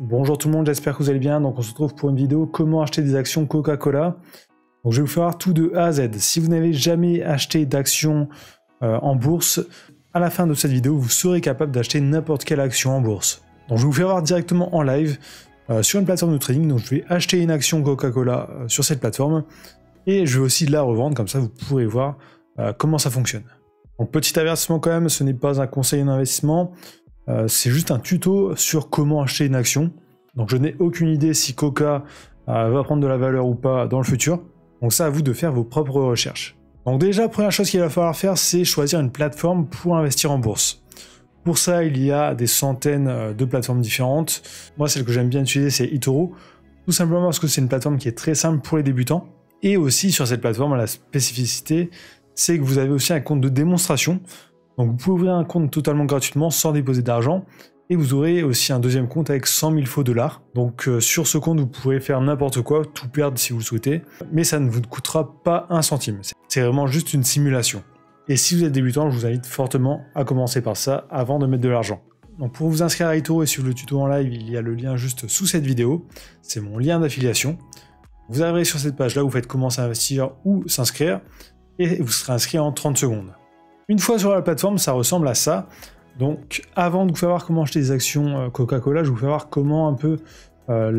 Bonjour tout le monde, j'espère que vous allez bien. Donc on se retrouve pour une vidéo comment acheter des actions Coca-Cola. Donc je vais vous faire tout de A à Z. Si vous n'avez jamais acheté d'actions euh, en bourse, à la fin de cette vidéo, vous serez capable d'acheter n'importe quelle action en bourse. Donc je vais vous faire voir directement en live euh, sur une plateforme de trading. Donc je vais acheter une action Coca-Cola euh, sur cette plateforme et je vais aussi la revendre, comme ça vous pourrez voir comment ça fonctionne. Donc petit avertissement quand même, ce n'est pas un conseil d'investissement. Euh, c'est juste un tuto sur comment acheter une action. Donc je n'ai aucune idée si Coca euh, va prendre de la valeur ou pas dans le futur. Donc ça à vous de faire vos propres recherches. Donc déjà, première chose qu'il va falloir faire, c'est choisir une plateforme pour investir en bourse. Pour ça, il y a des centaines euh, de plateformes différentes. Moi, celle que j'aime bien utiliser, c'est eToro. Tout simplement parce que c'est une plateforme qui est très simple pour les débutants. Et aussi, sur cette plateforme, la spécificité, c'est que vous avez aussi un compte de démonstration. Donc vous pouvez ouvrir un compte totalement gratuitement sans déposer d'argent. Et vous aurez aussi un deuxième compte avec 100 000 faux dollars. Donc euh, sur ce compte, vous pourrez faire n'importe quoi, tout perdre si vous le souhaitez. Mais ça ne vous coûtera pas un centime. C'est vraiment juste une simulation. Et si vous êtes débutant, je vous invite fortement à commencer par ça avant de mettre de l'argent. Donc pour vous inscrire à Itoro et suivre le tuto en live, il y a le lien juste sous cette vidéo. C'est mon lien d'affiliation. Vous arriverez sur cette page là, vous faites commencer à investir ou s'inscrire et vous serez inscrit en 30 secondes. Une fois sur la plateforme, ça ressemble à ça. Donc avant de vous faire voir comment acheter des actions euh, Coca-Cola, je vous faire voir comment un peu euh,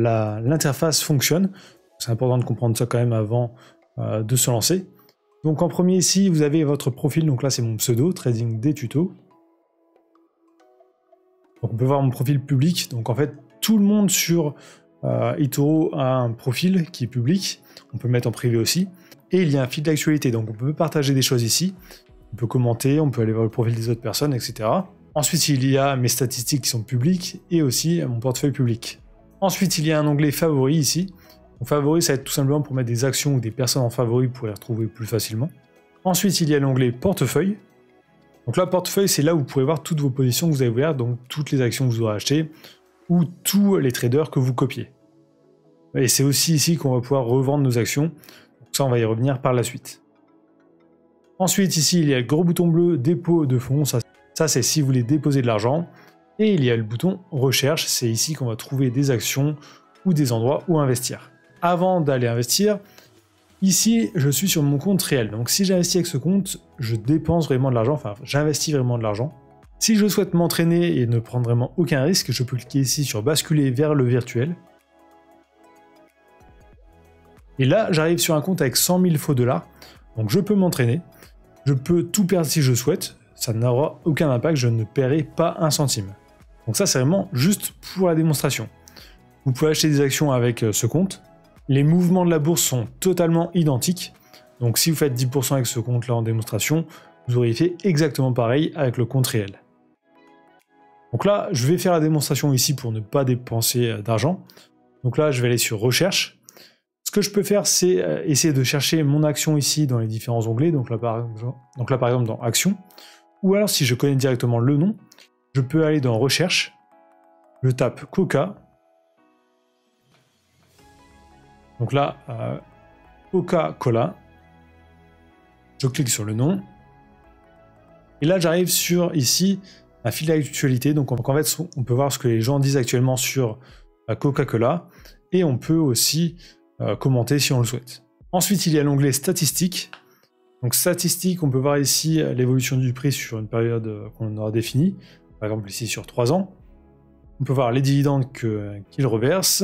l'interface fonctionne. C'est important de comprendre ça quand même avant euh, de se lancer. Donc en premier ici, vous avez votre profil, donc là c'est mon pseudo, Trading des tutos. Donc on peut voir mon profil public, donc en fait tout le monde sur eToro a un profil qui est public, on peut le mettre en privé aussi. Et il y a un fil d'actualité, donc on peut partager des choses ici. On peut commenter, on peut aller voir le profil des autres personnes, etc. Ensuite, il y a mes statistiques qui sont publiques et aussi mon portefeuille public. Ensuite, il y a un onglet favoris ici. Favoris, ça va être tout simplement pour mettre des actions ou des personnes en favoris pour les retrouver plus facilement. Ensuite, il y a l'onglet portefeuille. Donc là, portefeuille, c'est là où vous pourrez voir toutes vos positions que vous avez ouvertes, donc toutes les actions que vous aurez achetées ou tous les traders que vous copiez. Et c'est aussi ici qu'on va pouvoir revendre nos actions. Donc ça, on va y revenir par la suite. Ensuite, ici, il y a le gros bouton bleu dépôt de fonds. Ça, c'est si vous voulez déposer de l'argent. Et il y a le bouton recherche. C'est ici qu'on va trouver des actions ou des endroits où investir. Avant d'aller investir, ici, je suis sur mon compte réel. Donc, si j'investis avec ce compte, je dépense vraiment de l'argent. Enfin, j'investis vraiment de l'argent. Si je souhaite m'entraîner et ne prendre vraiment aucun risque, je peux cliquer ici sur basculer vers le virtuel. Et là, j'arrive sur un compte avec 100 000 faux dollars. Donc je peux m'entraîner. Je peux tout perdre si je souhaite, ça n'aura aucun impact, je ne paierai pas un centime. Donc ça c'est vraiment juste pour la démonstration. Vous pouvez acheter des actions avec euh, ce compte. Les mouvements de la bourse sont totalement identiques. Donc si vous faites 10% avec ce compte-là en démonstration, vous auriez fait exactement pareil avec le compte réel. Donc là, je vais faire la démonstration ici pour ne pas dépenser euh, d'argent. Donc là, je vais aller sur recherche que je peux faire, c'est euh, essayer de chercher mon action ici dans les différents onglets. Donc là, par exemple, donc là, par exemple, dans Action. Ou alors, si je connais directement le nom, je peux aller dans Recherche. Je tape Coca. Donc là, euh, Coca-Cola. Je clique sur le nom. Et là, j'arrive sur ici un fil d'actualité. Donc en fait, on peut voir ce que les gens disent actuellement sur euh, Coca-Cola. Et on peut aussi euh, commenter si on le souhaite. Ensuite, il y a l'onglet statistiques. Donc statistiques, on peut voir ici euh, l'évolution du prix sur une période euh, qu'on aura définie, par exemple ici sur 3 ans. On peut voir les dividendes qu'il reverse.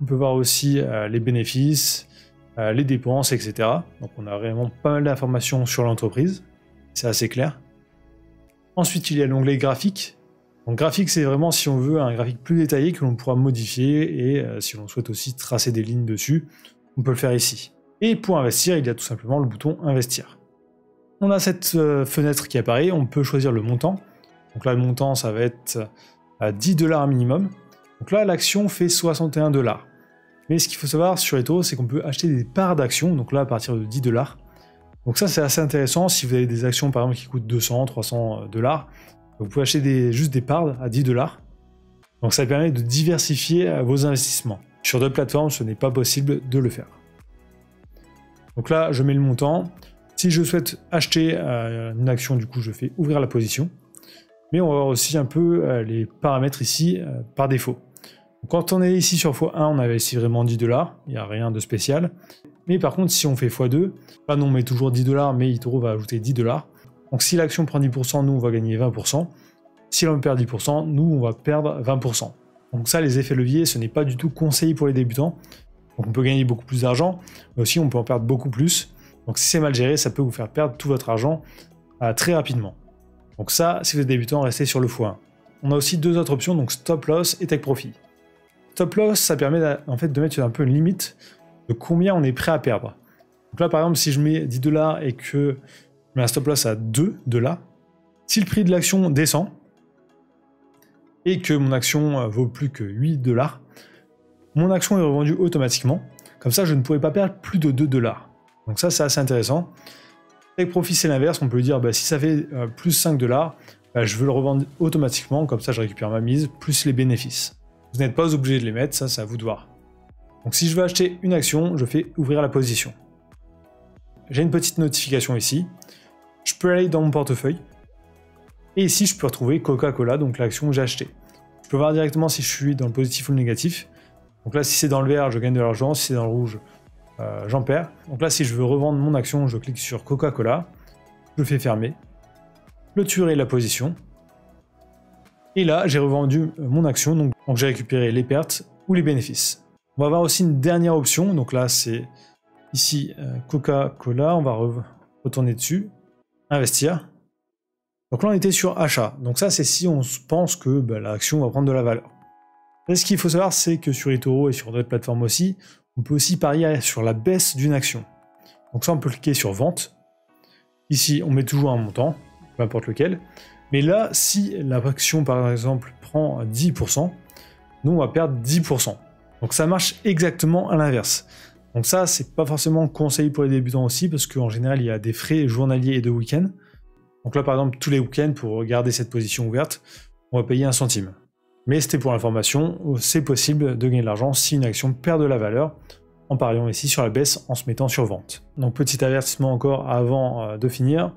On peut voir aussi les bénéfices, les dépenses, etc. Donc on a vraiment pas mal d'informations sur l'entreprise. C'est assez clair. Ensuite, il y a l'onglet graphique. Donc graphique, c'est vraiment si on veut un graphique plus détaillé que l'on pourra modifier et euh, si l'on souhaite aussi tracer des lignes dessus, on peut le faire ici. Et pour investir, il y a tout simplement le bouton investir. On a cette euh, fenêtre qui apparaît, on peut choisir le montant. Donc là, le montant, ça va être à 10 dollars minimum. Donc là, l'action fait 61 dollars. Mais ce qu'il faut savoir sur Eto, c'est qu'on peut acheter des parts d'actions, donc là à partir de 10 dollars. Donc ça c'est assez intéressant si vous avez des actions par exemple qui coûtent 200, 300 dollars. Vous pouvez acheter des, juste des parts à 10 dollars. Donc ça permet de diversifier euh, vos investissements. Sur d'autres plateformes, ce n'est pas possible de le faire. Donc là, je mets le montant. Si je souhaite acheter euh, une action, du coup, je fais ouvrir la position. Mais on va voir aussi un peu euh, les paramètres ici par défaut. Quand on est ici sur x1, on avait ici vraiment 10 dollars, il n'y a rien de spécial. Mais par contre, si on fait x2, là non, on met toujours 10 dollars, mais Itoro va ajouter 10 dollars. Donc si l'action prend 10%, nous on va gagner 20%. Si l'on perd 10%, nous on va perdre 20%. Donc ça, les effets leviers, ce n'est pas du tout conseillé pour les débutants. Donc on peut gagner beaucoup plus d'argent, mais aussi on peut en perdre beaucoup plus. Donc si c'est mal géré, ça peut vous faire perdre tout votre argent euh, très rapidement. Donc ça, si vous êtes débutant, restez sur le x1. On a aussi deux autres options, donc stop loss et take profit. Stop loss, ça permet en fait de mettre un peu une limite de combien on est prêt à perdre. Donc là, par exemple, si je mets 10 dollars et que mets un stop loss à 2 dollars, si le prix de l'action descend et que mon action euh, vaut plus que 8 dollars, mon action est revendue automatiquement. Comme ça, je ne pourrais pas perdre plus de 2 dollars. Donc ça, c'est assez intéressant. Avec profit, c'est l'inverse. On peut dire, bah, si ça fait euh, plus 5 dollars, bah, je veux le revendre automatiquement. Comme ça, je récupère ma mise, plus les bénéfices. Vous n'êtes pas obligé de les mettre, ça, c'est à vous de voir. Donc si je veux acheter une action, je fais ouvrir la position. J'ai une petite notification ici. Je peux aller dans mon portefeuille. Et ici, je peux retrouver Coca-Cola, donc l'action que j'ai achetée. Je peux voir directement si je suis dans le positif ou le négatif. Donc là, si c'est dans le vert, je gagne de l'argent. Si c'est dans le rouge, euh, j'en perds. Donc là, si je veux revendre mon action, je clique sur Coca-Cola. Je fais fermer. Clôturer la position. Et là, j'ai revendu mon action. Donc, j'ai récupéré les pertes ou les bénéfices. On va avoir aussi une dernière option. Donc là, c'est ici euh, Coca-Cola. On va retourner dessus. Investir. Donc là, on était sur achat. Donc ça, c'est si on pense que bah, l'action va prendre de la valeur. Ce qu'il faut savoir, c'est que sur eToro et sur d'autres plateformes aussi, on peut aussi parier sur la baisse d'une action. Donc ça, on peut cliquer sur vente. Ici, on met toujours un montant, peu importe lequel. Mais là, si l'action, par exemple, prend 10%, nous, on va perdre 10%. Donc ça marche exactement à l'inverse. Donc ça, c'est pas forcément conseillé pour les débutants aussi, parce qu'en général, il y a des frais journaliers et de week-end. Donc là, par exemple, tous les week-ends, pour garder cette position ouverte, on va payer un centime. Mais c'était pour l'information, c'est possible de gagner de l'argent si une action perd de la valeur, en pariant ici sur la baisse en se mettant sur vente. Donc petit avertissement encore avant euh, de finir.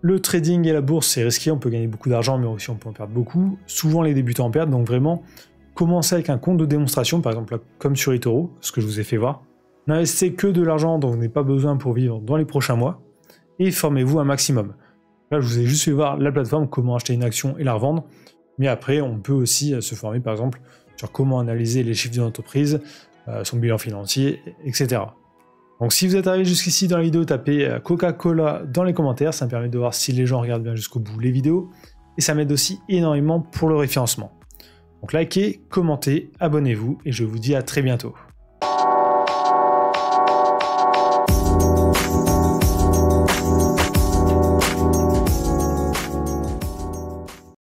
Le trading et la bourse, c'est risqué, on peut gagner beaucoup d'argent, mais aussi on peut en perdre beaucoup. Souvent les débutants en perdent, donc vraiment, Commencez avec un compte de démonstration, par exemple comme sur eToro, ce que je vous ai fait voir. N'investissez que de l'argent dont vous n'avez pas besoin pour vivre dans les prochains mois, et formez-vous un maximum. Là, je vous ai juste fait voir la plateforme, comment acheter une action et la revendre, mais après, on peut aussi euh, se former, par exemple, sur comment analyser les chiffres d'une entreprise, euh, son bilan financier, etc. Donc si vous êtes arrivé jusqu'ici dans la vidéo, tapez euh, Coca-Cola dans les commentaires, ça me permet de voir si les gens regardent bien jusqu'au bout les vidéos, et ça m'aide aussi énormément pour le référencement. Donc likez, commentez, abonnez-vous et je vous dis à très bientôt.